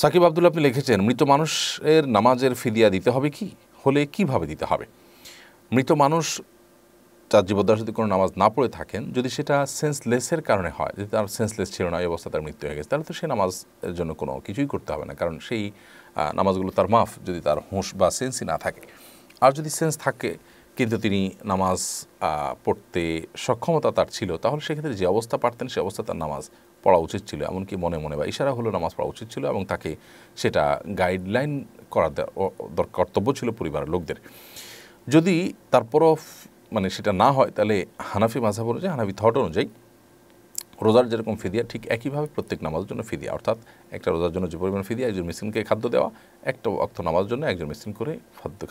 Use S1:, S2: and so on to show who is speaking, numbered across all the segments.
S1: সাকিব আবদুল্লা আপনি লিখেছেন, মৃত মানুষের নামাজের ফিদিয়া দিতে হবে কি? হলে কীভাবে দিতে হবে? মৃত মানুষ তার জীবদ্দশা যদি কোনো নামাজ না পড়ে থাকেন, যদি সেটা সেন্সলেসের কারণে হয়, যদি তার সেন্সলেস ছিল না, এই অবস্থা তার মৃত্যু হয়ে গেছে, তাহলে তো সেই নামাজের জন্য কোনো কিছুই করতে হবে না, কারণ সেই নামাজগুলো তার মাফ যদি তার হুঁশ বা সেন্সই না থাকে। আর যদি সেন্স থাকে, কিন্তু তিনি নামাজ পড়তে সক্ষমতা তার ছিল, তাহলে সেক্ষেত্রে যে অবস্থা পারতেন, সে অবস্থা তার নামাজ পড়া উচিত ছিল, এমনকি মনে মনে বা ইশারা হলো নামাজ পড়া উচিত ছিল এবং তাকে সেটা গাইডলাইন করা কর্তব্য ছিল পরিবারের লোকদের। যদি তারপরও মানে সেটা না হয়, তাহলে হানাফি মাঝাব অনুযায়ী, হানাফি থট অনুযায়ী রোজার যেরকম ফিদিয়া, ঠিক একইভাবে প্রত্যেক নামাজের জন্য ফিদিয়া। অর্থাৎ একটা রোজার জন্য যে পরিমাণ ফিদিয়া, একজন মিসকিনকে খাদ্য দেওয়া, একটা অক্ত নামাজের জন্য একজন মিসকিন করে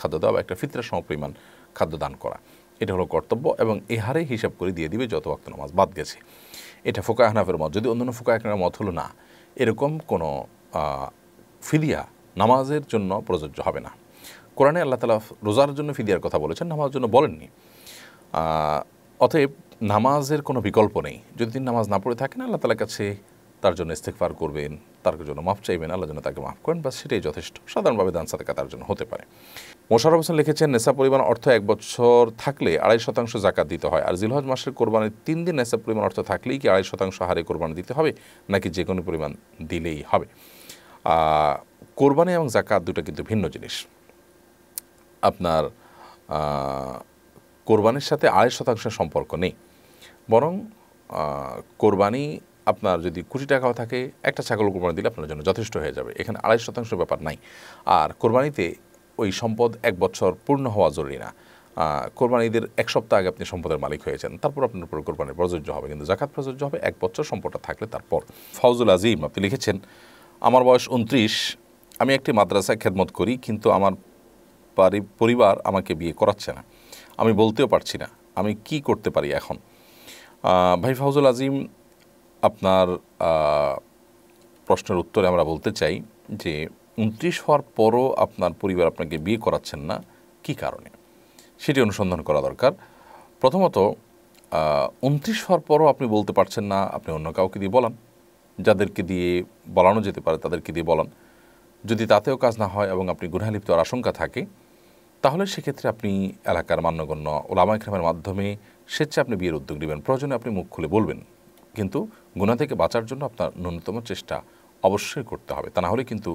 S1: খাদ্য দেওয়া বা একটা ফিতরা সম পরিমাণ খাদ্য দান করা। এটা হলো কর্তব্য এবং এ হারে হিসাব করে দিয়ে দিবে যত অক্ত নামাজ বাদ গেছে। এটা ফোকা হানাফের মত। যদি অন্যান্য ফোকা একনার মত হলো না, এরকম কোনো ফিদিয়া নামাজের জন্য প্রযোজ্য হবে না। কোরআনে আল্লাহ তালা রোজার জন্য ফিদিয়ার কথা বলেছেন, নামাজের জন্য বলেননি। অতএব নামাজের কোনো বিকল্প নেই। যদি তিনি নামাজ না পড়ে থাকেন, আল্লাহ তালার কাছে তার জন্য ইস্তেকফার করবেন। তার জন্য মাফ চাইবেন, আল্লাহ যেন তাকে মাফ করেন বা সেটাই যথেষ্ট। সাধারণভাবে দান সাদাকা তার জন্য হতে পারে। মোশারফ হোসেন লিখেছেন, নেশা পরিমাণ অর্থ এক বছর থাকলে আড়াই শতাংশ জাকাত দিতে হয়। আর জিলহজ মাসের কোরবানির তিন দিন নেশা পরিমাণ অর্থ থাকলেই কি আড়াই শতাংশ হারে কোরবানি দিতে হবে, নাকি যে কোনো পরিমাণ দিলেই হবে? কোরবানি এবং জাকাত দুটো কিন্তু ভিন্ন জিনিস। আপনার কোরবানির সাথে আড়াই শতাংশের সম্পর্ক নেই। বরং কোরবানি আপনার যদি কোটি টাকাও থাকে, একটা ছাগল কোরবানি দিলে আপনার জন্য যথেষ্ট হয়ে যাবে। এখানে আড়াই শতাংশ ব্যাপার নাই। আর কোরবানিতে ওই সম্পদ এক বছর পূর্ণ হওয়া জরুরি না। কোরবানি ঈদের এক সপ্তাহ আগে আপনি সম্পদের মালিক হয়েছেন, তারপর আপনার উপর কোরবানি প্রযোজ্য হবে। কিন্তু জাকাত প্রযোজ্য হবে, এক বছর সম্পদটা থাকলে তারপর। ফাউজুল আজিম, আপনি লিখেছেন, আমার বয়স উনত্রিশ আমি একটি মাদ্রাসায় খেদমত করি, কিন্তু আমার পারি- পরিবার আমাকে বিয়ে করাচ্ছে না। আমি বলতেও পারছি না, আমি কি করতে পারি এখন? ভাই ফাউজুল আজিম আপনার প্রশ্নের উত্তরে আমরা বলতে চাই যে উনত্রিশ হওয়ার পরও আপনার পরিবার আপনাকে বিয়ে করাচ্ছেন না, কি কারণে? সেটি অনুসন্ধান করা দরকার। প্রথমত উনত্রিশ হওয়ার পরও আপনি বলতে পারছেন না, আপনি অন্য কাউকে দিয়ে বলান। যাদেরকে দিয়ে বলানো যেতে পারে, তাদেরকে দিয়ে বলান। যদি তাতেও কাজ না হয় এবং আপনি গুনাহে লিপ্ত আশঙ্কা থাকে, তাহলে সেক্ষেত্রে আপনি এলাকার মান্যগণ্য ওলামা ইকরামের মাধ্যমে স্বেচ্ছায় আপনি বিয়ের উদ্যোগ নেবেন। প্রয়োজনে আপনি মুখ খুলে বলবেন। কিন্তু গুণা থেকে বাঁচার জন্য আপনার ন্যূনতম চেষ্টা অবশ্যই করতে হবে। তা না হলে কিন্তু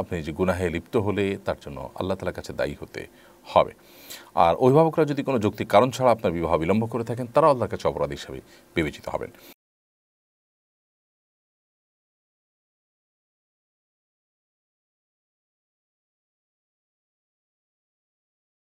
S1: আপনি যে গুনাহে লিপ্ত হলে তার জন্য আল্লাহ তালার কাছে দায়ী হতে হবে। আর অভিভাবকরা যদি কোনো যৌক্তিক কারণ ছাড়া আপনার বিবাহ বিলম্ব করে থাকেন তারা আল্লাহর কাছে অপরাধ হিসাবে বিবেচিত হবেন।